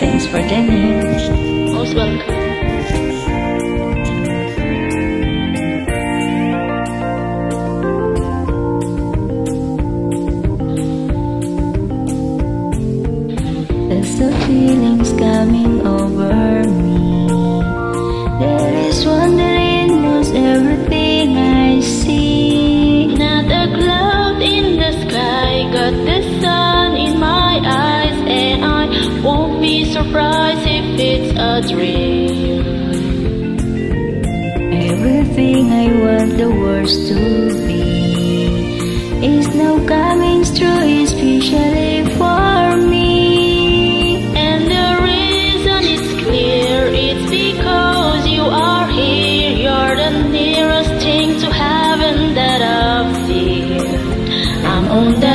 Thanks for joining. Most welcome. There's the feelings coming over me. There surprised if it's a dream. Everything I want the world to be is now coming true, especially for me. And the reason is clear, it's because you are here. You're the nearest thing to heaven that I've seen. I'm on the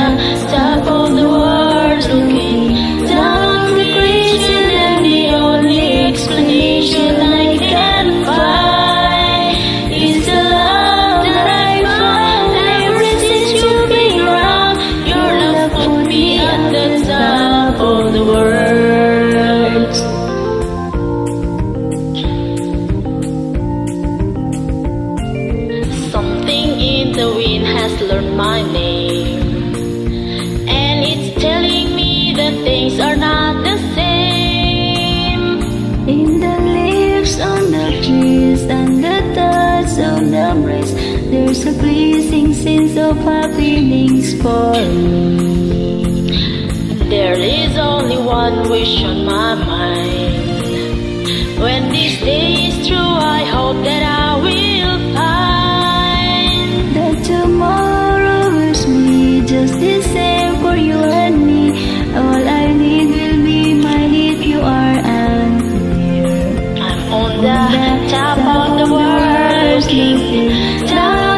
wind has learned my name, and it's telling me that things are not the same. In the leaves on the trees and the touch of the breeze, there's a pleasing sense of happiness for me. There is only one wish on my mind. When this day world, looking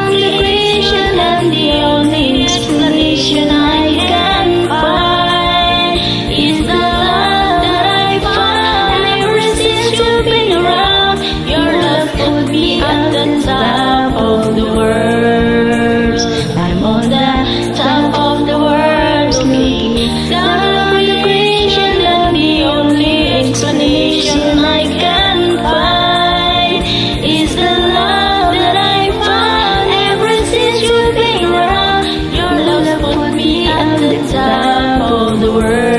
the top of the world.